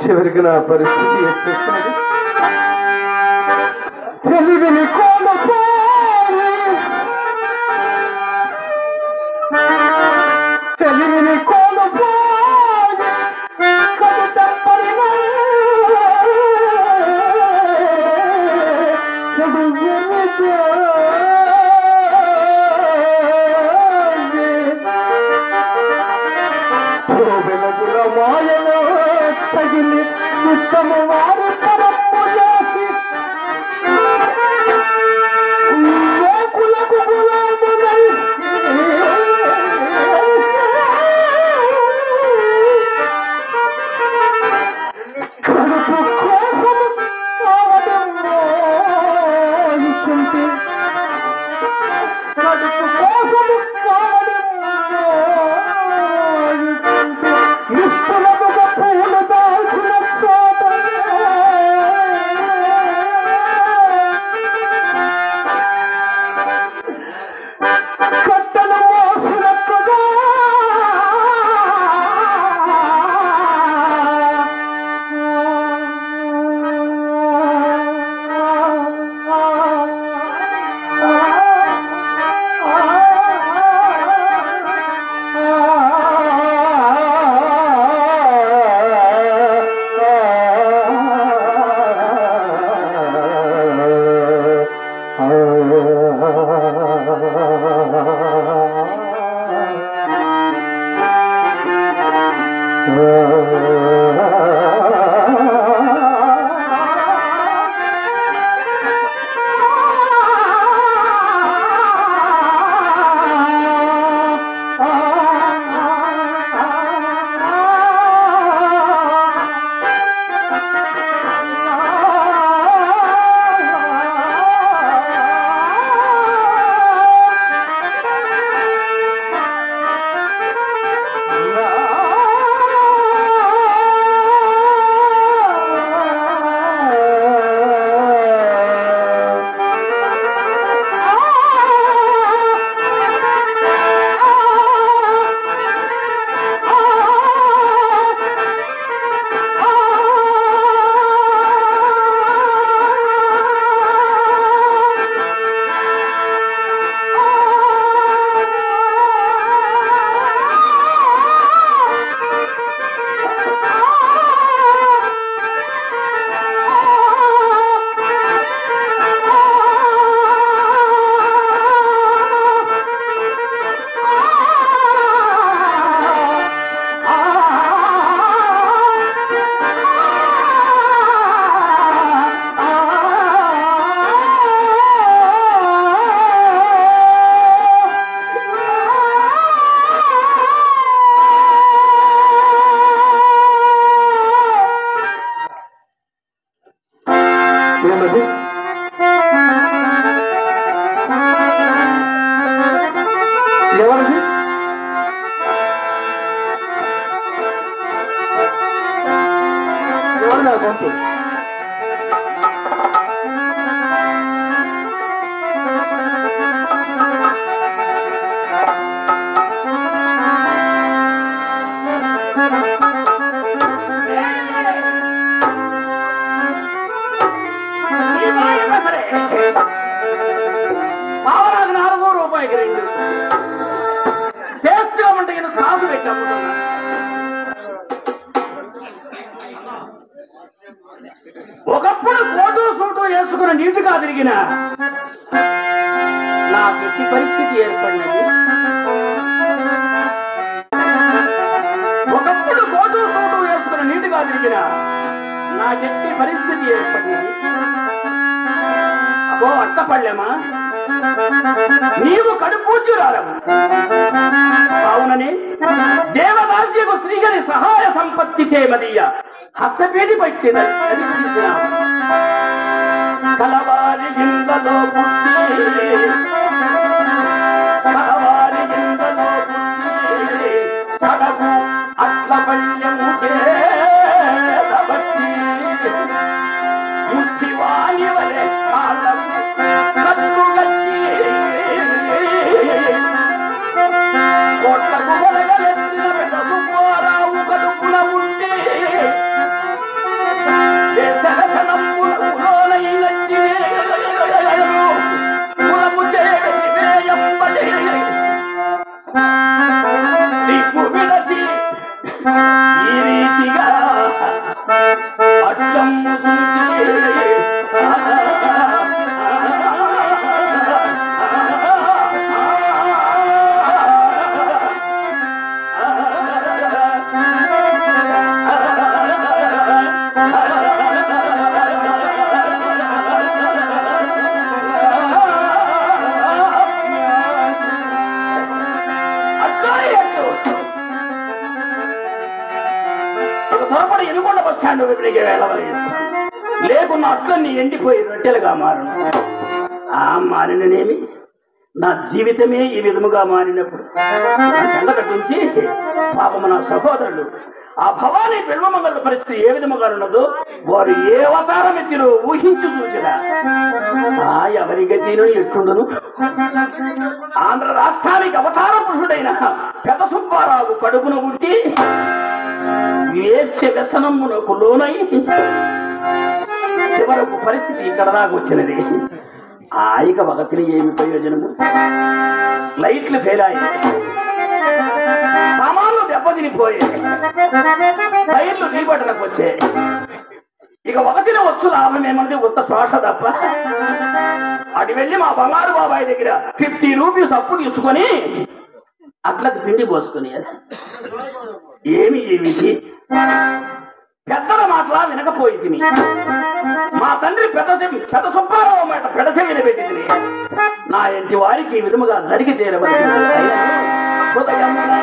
చివరికి నా పరిస్థితి ఎత్తేసాడు తెలివిని love. పావరాకు నాలుగు రూపాయికి రెండు టేస్ట్గా ఉంటే ఈయన స్టాకు ఒకప్పుడు కోటు సూటు వేసుకుని నీటిగా తిరిగిన నా వ్యక్తి పరిస్థితి ఏర్పడినది. వేసుకుని నా వ్యక్తి పరిస్థితి ఏర్పడినది అబ్బో అట్టపళ్ళెమా నీవు కడుపూచురాలము అవునని దేవదాస్యకు శ్రీగని సహాయ సంపత్తి చేయమదీయ హస్తపేటి పట్టి కలవారి ఇందలో పుట్టి స్టాండ్ వైపునికి వెళ్ళవలేదు లేకున్న అట్లన్నీ ఎండిపోయి రొట్టెలుగా మారను. ఆ మారిననేమి? నా జీవితమే ఈ విధముగా మారినప్పుడు. నా సంగతి గురించి పాపము నా సహోదరులు ఆ భవాని బిల్వమంగళ పరిస్థితి ఏ విధముగా ఉన్నదో వారు ఏ అవతారం ఎత్తిరో ఊహించు చూసిరా ఆ ఎవరి గతిను ఎట్టుండను? ఆంధ్ర రాష్ట్రానికి అవతార పురుషుడైన పెద్ద సుబ్బారావు కడుపున పుట్టి వేశ్య వ్యసనమునకు లోనై? చివరకు పరిస్థితి ఇక్కడ దాకా వచ్చినది. ఆయిక వగచిన ఏమి ప్రయోజనము? లైట్లు ఫెయిల్ అయ్యాయి. సామాన్లు దెబ్బతినిపోయాయి. టైర్లు రీబట్టలకు వచ్చాయి. ఇక వగచిన వచ్చు లాభం ఏమంది ఉత్త శ్వాస తప్ప. అటు వెళ్ళి మా బంగారు బాబాయ్ దగ్గర ఫిఫ్టీ రూపీస్ అప్పు తీసుకొని అట్లకు పిండి పోసుకుని ఏమి ఏమిటి పెద్దల మాటలా వినకపోయింది మా. తండ్రి పెద్ద చెవి- పెద్ద సుబ్బారావు మాట పెడసె వినబెట్టింది నా ఇంటి వారికి ఈ విధముగా జరిగి తీరవలసింది హృదయమున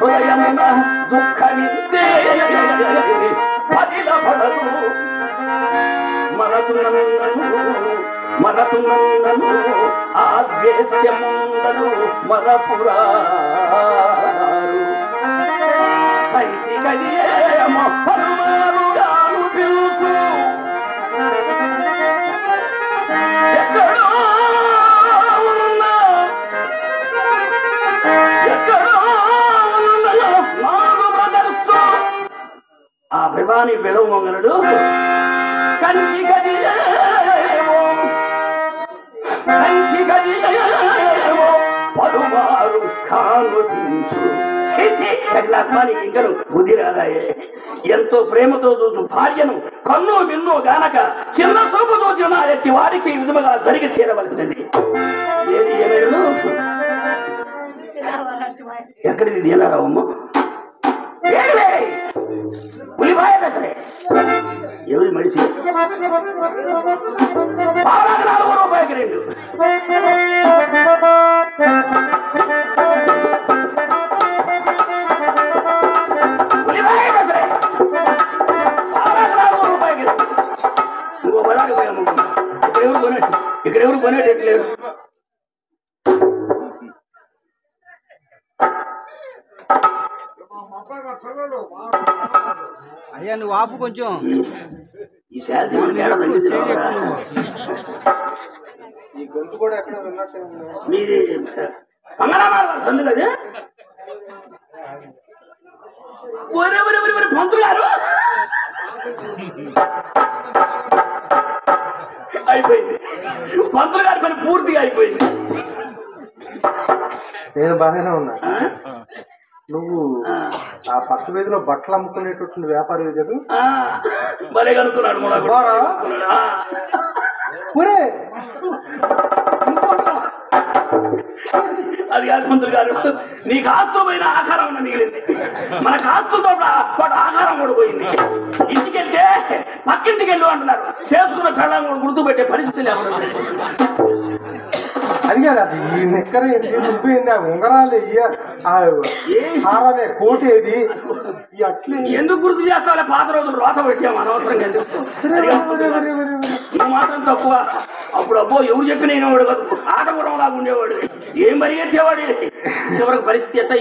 హృదయమున దుఃఖమిస్తే పదిల పడదు మరతునందను మరతునందను ఆద్వేశ్యముందను మరపురారు ఆ భవాని పిలవ మంగళుడు కంటి కలియేమో కంటి కలియేమో పలుమారు ఛీ, కఠినాత్మానికి ఇంకను బుద్ధి రాదాయే. ఎంతో ప్రేమతో చూచు భార్యను కన్ను మిన్ను గానక చిన్న చూపు చూచిన నా ఎట్టి వారికి విధముగా జరిగి తీరవలసినది. ఏది ఏమైనా ఎక్కడిది దీనారావమ్మ? పులిపాయ పెసరే ఎవరి మనిషి? పావులకు నాలుగు రూపాయలకి రెండు. ఉల్లిపాయ పెసరే నాలుగు రెండు. ఇంకో పోయాము. ఇక్కడ ఎవరు కొనే ఇక్కడ ఎవరు ఎక్కడ విన్నట్టు మీది మంగళవారం సందులు అది ఒరే ఒరే ఒరే ఒరే పంతులు గారు అయిపోయింది. పంతులు గారి పని పూర్తిగా అయిపోయింది. నేను బాగానే ఉన్నా? నువ్వు ఆ. పక్క వీధిలో బట్టలు అమ్ముకునేటటువంటి వ్యాపారి కదా భలే కనుక్కున్నాడు? ఒరే అది కాదు పంతులు గారు. నీకు ఆస్తులమైన ఆహారం మిగిలింది. మన ఆస్తులతో పాటు ఆహారం కూడా పోయింది. ఇంటికి వెళ్తే పక్కింటికి వెళ్ళు అంటున్నారు. చేసుకున్న పెళ్ళం కూడా గుర్తుపెట్టే పరిస్థితి లేకుండా అది కాదు అది ఈ నిక్కర ఉబ్బింది ఆ ఉంగరాలు? హారాలే కోటి ఏది? అట్లే. ఎందుకు గుర్తు చేస్తావులే? పాత రోజులు రోత పెట్టాము అనవసరంగా నువ్వు మాత్రం తక్కువ. అప్పుడు అబ్బో ఎవరు చెప్పిన వాడు కాదు. ఆట కూడా లాగా ఉండేవాడు. ఏం పరిగెత్తేవాడు చివరికి పరిస్థితి ఎట్ట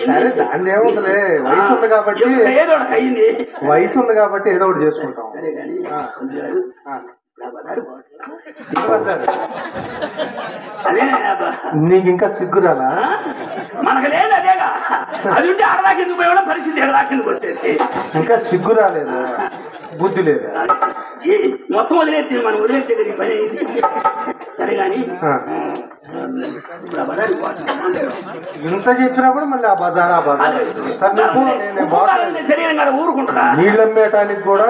వయసు ఉంది కాబట్టి. ఏదో ఒకటి అయింది. వయసు ఉంది కాబట్టి ఏదో ఒకటి చేసుకుంటాం. సరే కానీ. నీకు ఇంకా సిగ్గురాలా? మనకు లేదు అదేగా. అది ఉంటే అరదాకి ఎందుకు పరిస్థితి ఎడదాకి ఎందుకు ఇంకా సిగ్గు రాలేదు? బుద్ధి లేదు మొత్తం వదిలేస్తే మనం ఈ పని. సరే కానీ ఇంత చెప్పినప్పుడు మళ్ళీ ఆ బజార్ ఆ బజార్. సార్ నేను ఊరుకుంటా నీళ్ళు అమ్మేయటానికి కూడా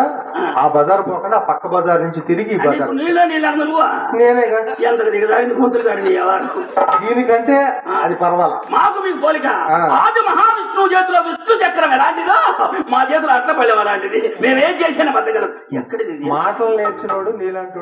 ఆ బజార్ పోకుండా ఆ పక్క బజార్ నుంచి తిరిగి ఈ బజార్. ఇప్పుడు నీళ్ళ నీళ్ళు అన్న నువ్వు? నేనేగా ఎంత దిగదారింది? పొంతులు గారి నీ వ్యవహారం. దీనికంటే అది పర్వాలా. మాకు మీకు పోలిక. ఆది మహావిష్ణువు చేతిలో విష్ణు చక్రం ఎలాంటిదో మా చేతిలో అట్ల పళ్ళెం అలాంటిది. మేమేం చేసినా బతకలం ఎక్కడిది? మాటలు నేర్చినోడు నీలాంటి